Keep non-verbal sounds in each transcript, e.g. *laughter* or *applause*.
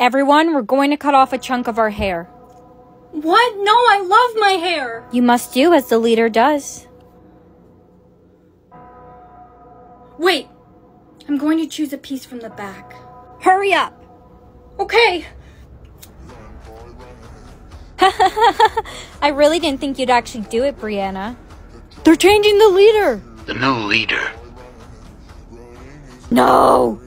Everyone, we're going to cut off a chunk of our hair. What? No, I love my hair. You must do as the leader does. Wait. I'm going to choose a piece from the back. Hurry up! Okay. *laughs* I really didn't think you'd actually do it, Brianna. They're changing the leader! The new leader. No!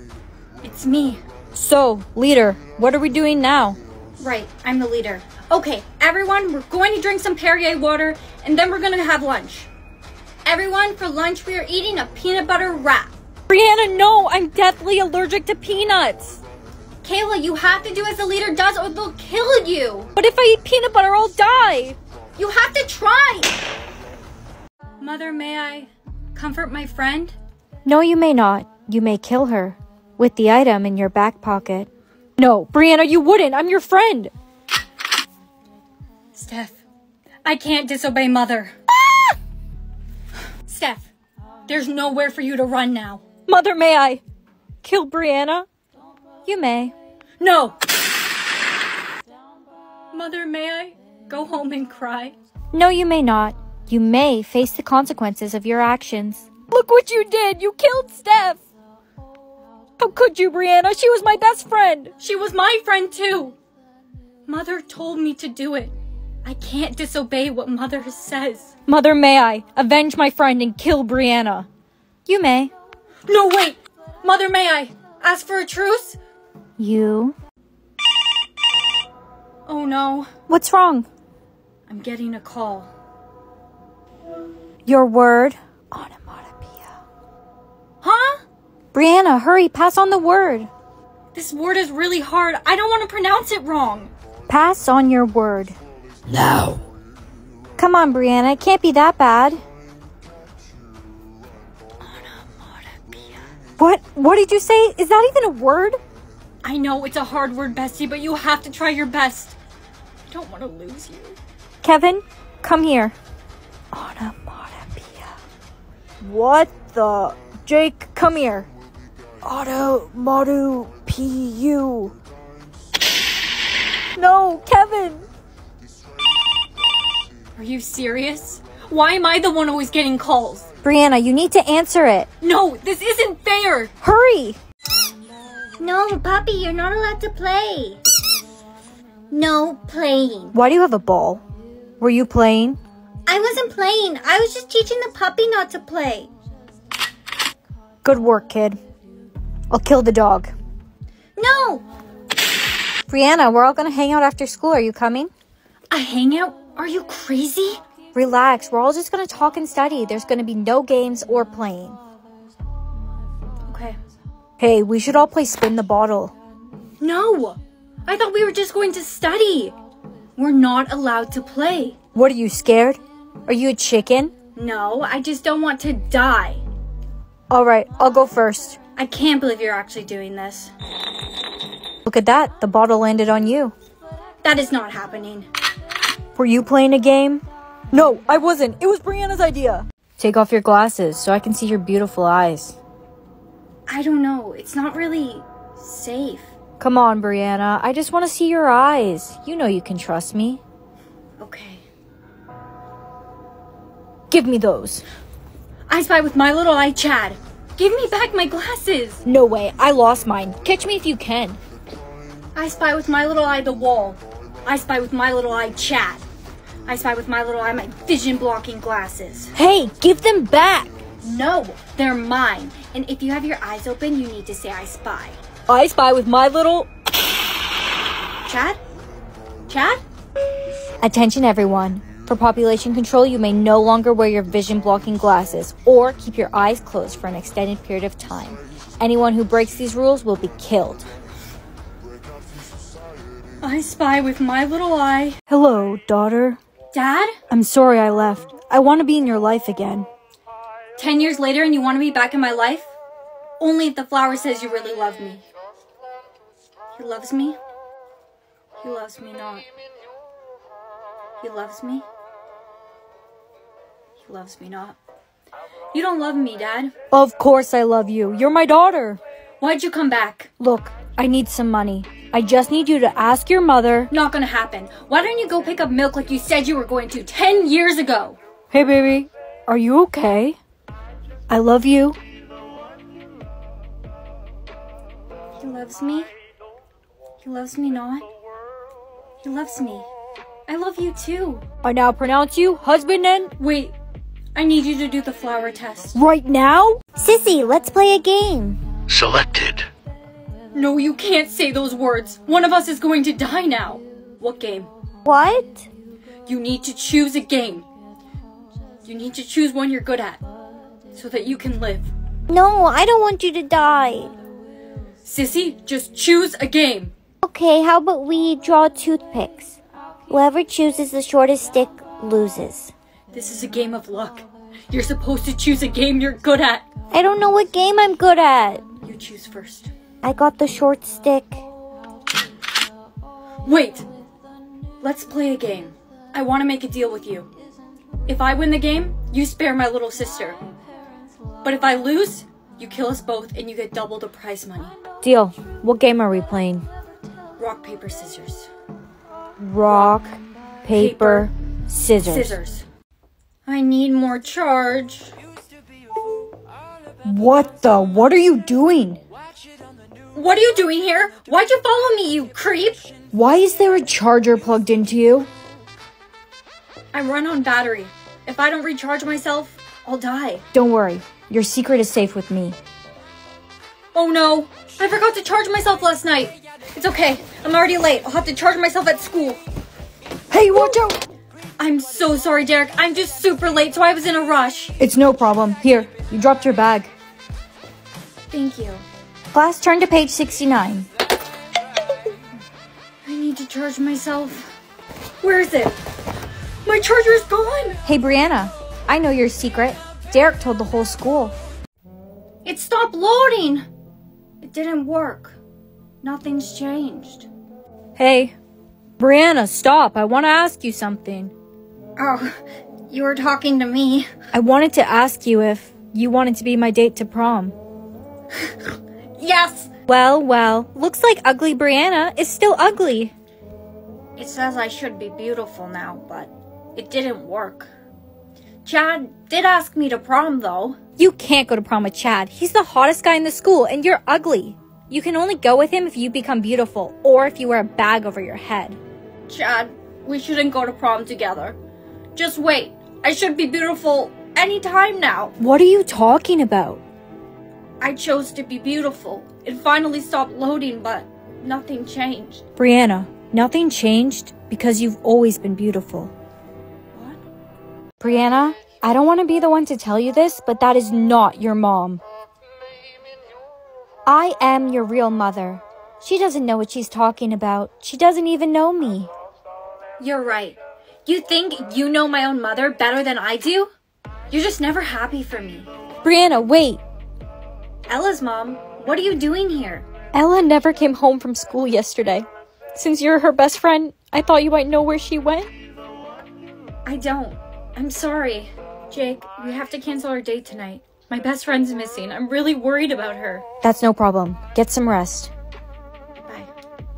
It's me. So, leader, what are we doing now? Right, I'm the leader. Okay, everyone, we're going to drink some Perrier water and then we're going to have lunch. Everyone, for lunch, we are eating a peanut butter wrap. Brianna, no! I'm deathly allergic to peanuts! Kayla, you have to do as the leader does or they'll kill you. But if I eat peanut butter, I'll die! You have to try. Mother, may I comfort my friend? No, you may not. You may kill her. With the item in your back pocket. No, Brianna, you wouldn't! I'm your friend! Steph, I can't disobey Mother. Ah! Steph, there's nowhere for you to run now. Mother, may I kill Brianna? You may. No! Mother, may I go home and cry? No, you may not. You may face the consequences of your actions. Look what you did! You killed Steph! How could you, Brianna? She was my best friend! She was my friend too! Mother told me to do it. I can't disobey what Mother says. Mother, may I avenge my friend and kill Brianna? You may. No, wait! Mother, may I ask for a truce? You? Oh no, What's wrong? I'm getting a call. Your word? Brianna, hurry, pass on the word. This word is really hard. I don't want to pronounce it wrong. Pass on your word. Now. Come on, Brianna, it can't be that bad. What? What did you say? Is that even a word? I know it's a hard word, Bessie, but you have to try your best. I don't want to lose you. Kevin, come here. Onomatopoeia. What the? Jake, come here. Automatu No, Kevin. Are you serious? Why am I the one always getting calls? Brianna, you need to answer it. No, this isn't fair. Hurry. No, Poppy, you're not allowed to play. No playing. Why do you have a ball? Were you playing? I wasn't playing. I was just teaching the puppy not to play. Good work, kid. I'll kill the dog. No! Brianna, we're all gonna hang out after school. Are you coming? A hangout? Are you crazy? Relax, we're all just gonna talk and study. There's gonna be no games or playing. Okay. Hey, we should all play spin the bottle. No! I thought we were just going to study. We're not allowed to play. What are you scared? Are you a chicken? No, I just don't want to die. Alright, I'll go first. I can't believe you're actually doing this. Look at that, the bottle landed on you. That is not happening. Were you playing a game? No, I wasn't. It was Brianna's idea. Take off your glasses so I can see your beautiful eyes. I don't know. It's not really safe. Come on, Brianna. I just want to see your eyes. You know you can trust me. Okay. Give me those. I spy with my little eye Chad. Give me back my glasses. No way, I lost mine. Catch me if you can. I spy with my little eye the wall. I spy with my little eye Chad. I spy with my little eye my vision blocking glasses. Hey, give them back. No, they're mine. And if you have your eyes open, you need to say I spy. I spy with my little. Chad? Chad? Attention, everyone. For population control, you may no longer wear your vision blocking glasses or keep your eyes closed for an extended period of time. Anyone who breaks these rules will be killed. I spy with my little eye. Hello, daughter. Dad? I'm sorry I left. I want to be in your life again. Ten years later and you want to be back in my life? Only if the flower says you really love me. He loves me? He loves me not. He loves me? Loves me not. You don't love me, Dad. Of course I love you. You're my daughter. Why'd you come back? Look, I need some money. I just need you to ask your mother. Not gonna happen. Why don't you go pick up milk like you said you were going to 10 years ago? Hey, baby, are you okay? I love you. He loves me. He loves me not. He loves me. I love you too. I now pronounce you husband and. Wait, I need you to do the flower test. Right now? Sissy, let's play a game. Selected. No, you can't say those words. One of us is going to die now. What game? What? You need to choose a game. You need to choose one you're good at so that you can live. No, I don't want you to die. Sissy, just choose a game. Okay, how about we draw toothpicks? Whoever chooses the shortest stick loses. This is a game of luck. You're supposed to choose a game you're good at. I don't know what game I'm good at. You choose first. I got the short stick. Wait! Let's play a game. I want to make a deal with you. If I win the game, you spare my little sister. But if I lose, you kill us both and you get double the prize money. Deal. What game are we playing? Rock, paper, scissors. Rock, paper, scissors. Scissors. I need more charge. What the? What are you doing? What are you doing here? Why'd you follow me, you creep? Why is there a charger plugged into you? I run on battery. If I don't recharge myself, I'll die. Don't worry. Your secret is safe with me. Oh no! I forgot to charge myself last night. It's okay. I'm already late. I'll have to charge myself at school. Hey, watch out! I'm so sorry, Derek. I'm just super late, so I was in a rush. It's no problem. Here, you dropped your bag. Thank you. Class, turn to page 69. *laughs* I need to charge myself. Where is it? My charger is gone! Hey, Brianna, I know your secret. Derek told the whole school. It stopped loading! It didn't work. Nothing's changed. Hey, Brianna, stop. I want to ask you something. Oh, you were talking to me. I wanted to ask you if you wanted to be my date to prom. *laughs* Yes! Well, well, looks like ugly Brianna is still ugly. It says I should be beautiful now, but it didn't work. Chad did ask me to prom, though. You can't go to prom with Chad. He's the hottest guy in the school, and you're ugly. You can only go with him if you become beautiful, or if you wear a bag over your head. Chad, we shouldn't go to prom together. Just wait. I should be beautiful anytime now. What are you talking about? I chose to be beautiful. It finally stopped loading, but nothing changed. Brianna, nothing changed because you've always been beautiful. What? Brianna, I don't want to be the one to tell you this, but that is not your mom. I am your real mother. She doesn't know what she's talking about. She doesn't even know me. You're right. You think you know my own mother better than I do? You're just never happy for me. Brianna, wait. Ella's mom, what are you doing here? Ella never came home from school yesterday. Since you're her best friend, I thought you might know where she went. I don't. I'm sorry. Jake, we have to cancel our date tonight. My best friend's missing. I'm really worried about her. That's no problem. Get some rest. Bye.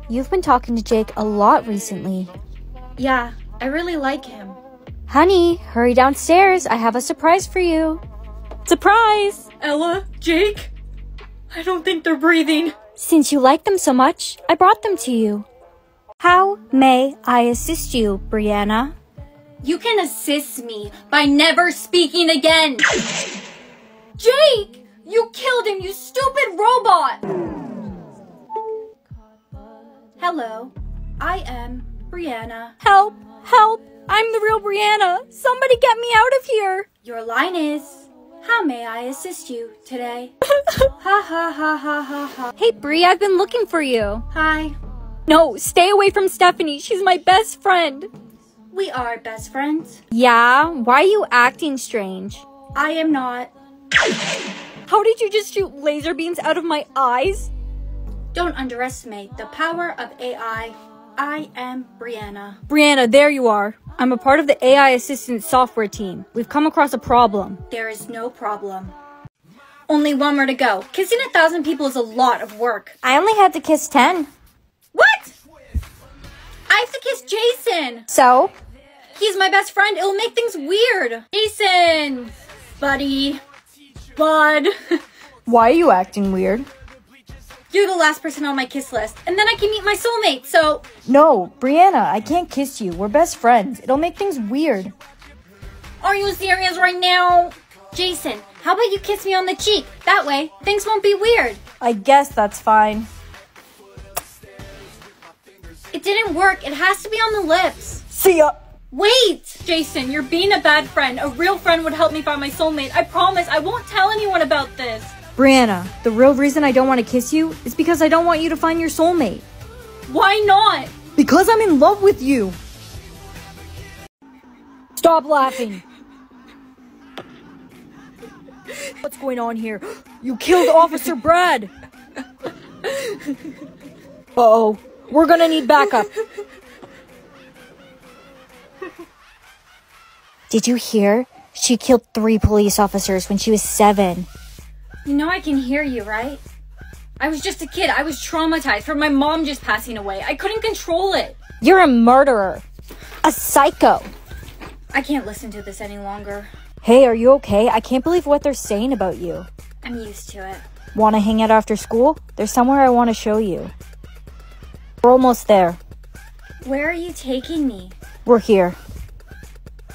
You've been talking to Jake a lot recently. Yeah, I really like him. Honey, hurry downstairs. I have a surprise for you. Surprise! Ella? Jake? I don't think they're breathing. Since you like them so much, I brought them to you. How may I assist you, Brianna? You can assist me by never speaking again. Jake! You killed him, you stupid robot! Hello, I am Brianna. Help! Help! I'm the real Brianna! Somebody get me out of here! Your line is, How may I assist you today? *laughs* ha ha ha ha ha ha. Hey, Bri, I've been looking for you. Hi, No, stay away from Stephanie. She's my best friend. we are best friends. Yeah? Why are you acting strange? I am not. How did you just shoot laser beams out of my eyes? Don't underestimate the power of AI. I am Brianna. Brianna, there you are. I'm a part of the AI assistant software team. We've come across a problem. There is no problem. Only one more to go. Kissing a thousand people is a lot of work. I only had to kiss 10. What? I have to kiss Jason. So? He's my best friend. It'll make things weird. Jason, buddy, bud. *laughs* Why are you acting weird? You're the last person on my kiss list, and then I can meet my soulmate. So, No, Brianna, I can't kiss you. We're best friends. It'll make things weird. are you serious right now? Jason, how about you kiss me on the cheek? That way, things won't be weird. I guess that's fine. It didn't work. It has to be on the lips. See ya! Wait! Jason, you're being a bad friend. A real friend would help me find my soulmate. I promise I won't tell anyone about this. Brianna, the real reason I don't want to kiss you is because I don't want you to find your soulmate. Why not? Because I'm in love with you. Stop laughing. What's going on here? You killed Officer Brad. Uh oh. We're gonna need backup. Did you hear? She killed three police officers when she was seven. You know I can hear you, right? I was just a kid. I was traumatized from my mom just passing away. I couldn't control it. You're a murderer. A psycho. I can't listen to this any longer. Hey, are you okay? I can't believe what they're saying about you. I'm used to it. Want to hang out after school? There's somewhere I want to show you. We're almost there. Where are you taking me? We're here.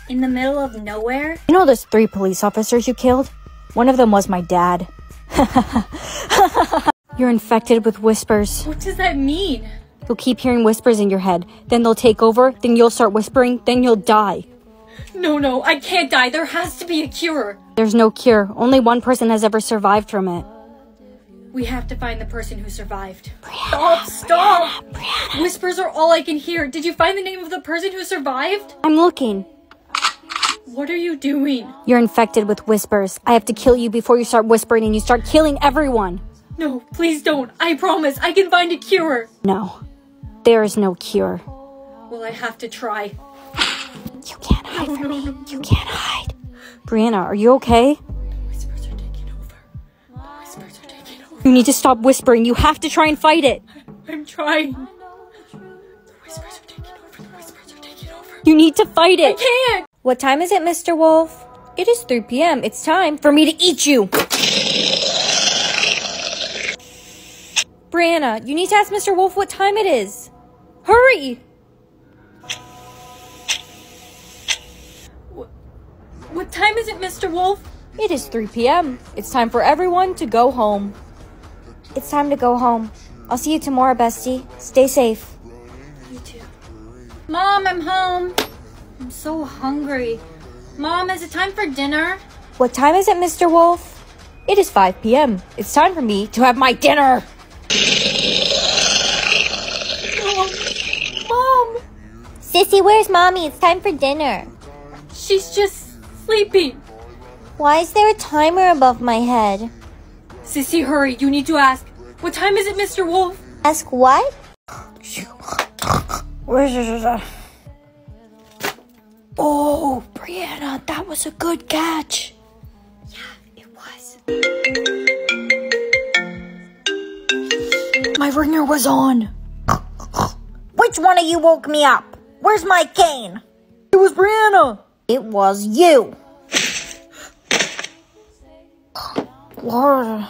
In the middle of nowhere? You know those three police officers you killed? One of them was my dad. *laughs* You're infected with whispers. What does that mean? You'll keep hearing whispers in your head. Then they'll take over. Then you'll start whispering. Then you'll die. No, no, I can't die. There has to be a cure. There's no cure. Only one person has ever survived from it. We have to find the person who survived. stop, stop! Whispers are all I can hear. Did you find the name of the person who survived? I'm looking. What are you doing? You're infected with whispers. I have to kill you before you start whispering and you start killing everyone. No, please don't. I promise I can find a cure. No. There is no cure. Well, I have to try. You can't hide from me. You can't hide. Brianna, are you okay? Whispers are taking over. The whispers are taking over. You need to stop whispering. You have to try and fight it. I'm trying. The whispers are taking over. The whispers are taking over. You need to fight it. I can't! What time is it, Mr. Wolf? It is 3 p.m. It's time for me to eat you. Brianna, you need to ask Mr. Wolf what time it is. Hurry! What time is it, Mr. Wolf? It is 3 p.m. It's time for everyone to go home. It's time to go home. I'll see you tomorrow, bestie. Stay safe. You too. Mom, I'm home. I'm so hungry. Mom, is it time for dinner? What time is it, Mr. Wolf? It is 5 p.m. It's time for me to have my dinner. *gasps* Mom, Sissy, where's mommy? It's time for dinner. she's just sleeping. Why is there a timer above my head? Sissy, hurry. You need to ask. What time is it, Mr. Wolf? Ask what? *gasps* Oh, Brianna, that was a good catch. Yeah, it was. My ringer was on. Which one of you woke me up? Where's my cane? It was Brianna. It was you. Lord.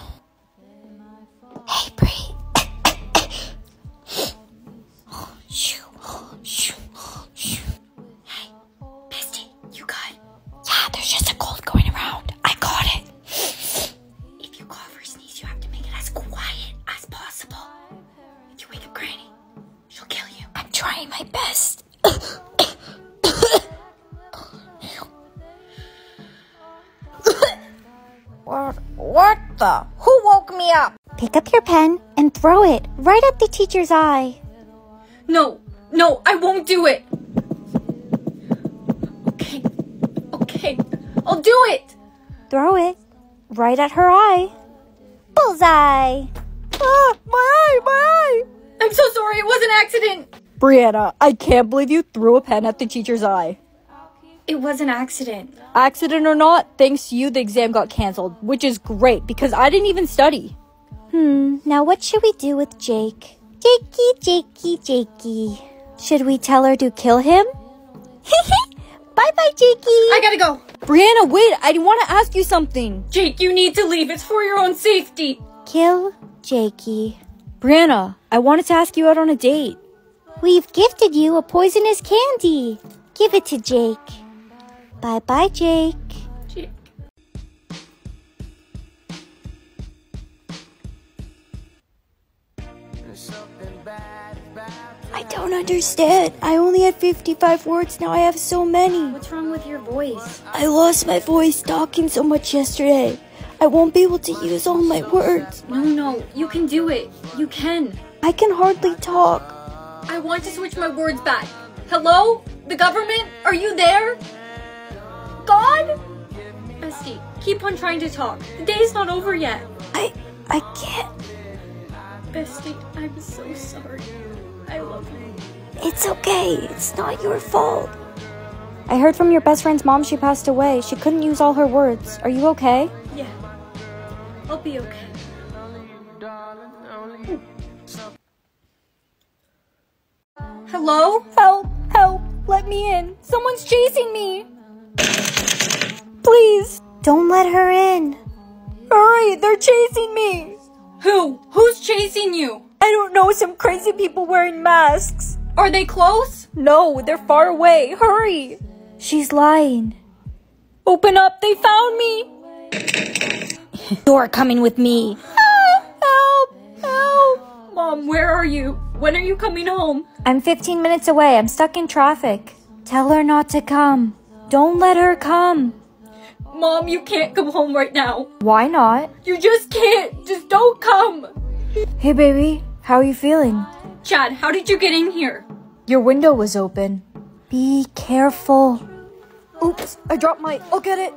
Who woke me up? Pick up your pen and throw it right at the teacher's eye. No, no, I won't do it. Okay, okay, I'll do it. Throw it right at her eye. Bullseye. Ah, my eye, my eye. I'm so sorry. It was an accident. Brianna, I can't believe you threw a pen at the teacher's eye. It was an accident. Accident or not, thanks to you, the exam got canceled, which is great because I didn't even study. Hmm, now what should we do with Jake? Jakey, Jakey, Jakey. Should we tell her to kill him? *laughs* bye bye, Jakey. I gotta go. Brianna, wait, I want to ask you something. Jake, you need to leave. It's for your own safety. Kill Jakey. Brianna, I wanted to ask you out on a date. We've gifted you a poisonous candy. Give it to Jake. Bye bye, Jake. Jake. I don't understand. I only had 55 words, now I have so many. What's wrong with your voice? I lost my voice talking so much yesterday. I won't be able to use all my words. No, no, you can do it. You can. I can hardly talk. I want to switch my words back. Hello? The government? Are you there? God? Bestie, keep on trying to talk. The day's not over yet. I I can't. Bestie, I'm so sorry. I love you. It's okay. It's not your fault. I heard from your best friend's mom she passed away. She couldn't use all her words. Are you okay? Yeah. I'll be okay. Hello? Help! Help! Let me in! Someone's chasing me! Please! Don't let her in. Hurry! They're chasing me! Who? Who's chasing you? I don't know, some crazy people wearing masks. Are they close? No, they're far away. Hurry! She's lying. Open up! They found me! *laughs* You're coming with me. Help! Help! Help! Mom, where are you? When are you coming home? I'm 15 minutes away. I'm stuck in traffic. Tell her not to come. Don't let her come. Mom, you can't come home right now. Why not? You just can't. Just don't come. Hey, baby. How are you feeling? Chad, how did you get in here? Your window was open. Be careful. Oops, I dropped my. I'll get it.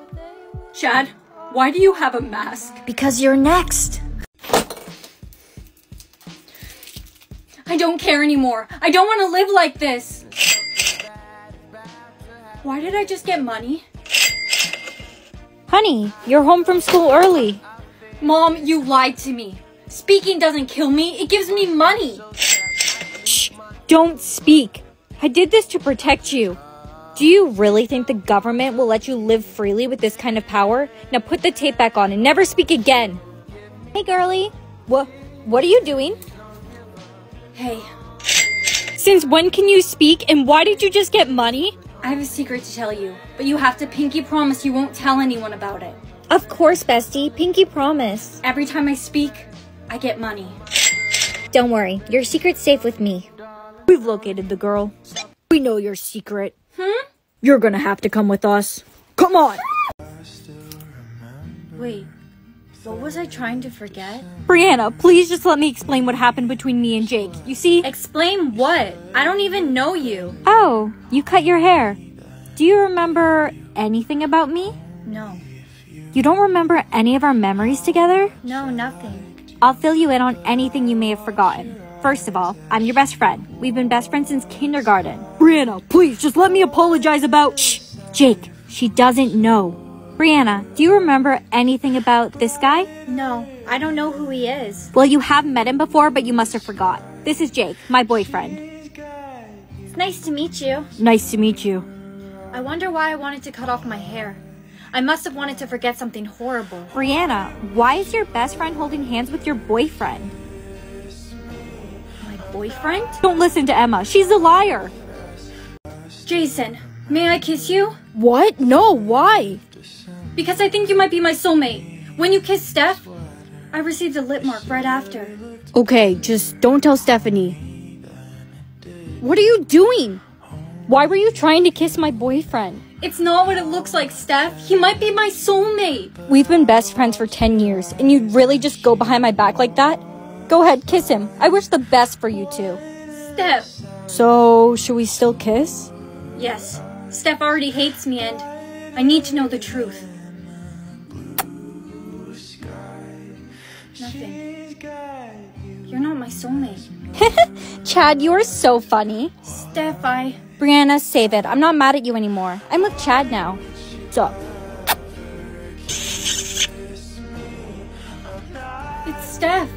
Chad, why do you have a mask? Because you're next. I don't care anymore. I don't want to live like this. Why did I just get money? Honey, you're home from school early. Mom, you lied to me. Speaking doesn't kill me, it gives me money. Shh! Don't speak. I did this to protect you. Do you really think the government will let you live freely with this kind of power? Now put the tape back on and never speak again. Hey, girlie. What? What are you doing? Hey, Since when can you speak and why did you just get money? I have a secret to tell you, but you have to pinky promise you won't tell anyone about it. Of course, bestie. Pinky promise. Every time I speak, I get money. Don't worry. Your secret's safe with me. We've located the girl. We know your secret. Hmm? You're gonna have to come with us. Come on! Wait, what was I trying to forget? Brianna, please just let me explain what happened between me and Jake. You see? Explain what? I don't even know you. Oh, you cut your hair. Do you remember anything about me? No, You don't remember any of our memories together? no, nothing. I'll fill you in on anything you may have forgotten. First of all, I'm your best friend. We've been best friends since kindergarten. Brianna, please just let me apologize about. Shh! Jake, she doesn't know. Brianna, do you remember anything about this guy? No, I don't know who he is. Well, you have met him before, but you must have forgot. This is Jake, my boyfriend. It's nice to meet you. Nice to meet you. I wonder why I wanted to cut off my hair. I must have wanted to forget something horrible. Brianna, why is your best friend holding hands with your boyfriend? My boyfriend? Don't listen to Emma. She's a liar. Jason, may I kiss you? What? No, why? Because I think you might be my soulmate. When you kissed Steph, I received a lip mark right after. Okay, just don't tell Stephanie. What are you doing? Why were you trying to kiss my boyfriend? It's not what it looks like, Steph. He might be my soulmate. We've been best friends for 10 years, and you'd really just go behind my back like that? Go ahead, kiss him. I wish the best for you two. Steph. So, should we still kiss? Yes, Steph already hates me and I need to know the truth. Nothing. You're not my soulmate. *laughs* Chad, you are so funny. Steph, I. Brianna, save it. I'm not mad at you anymore. I'm with Chad now. So, It's Steph.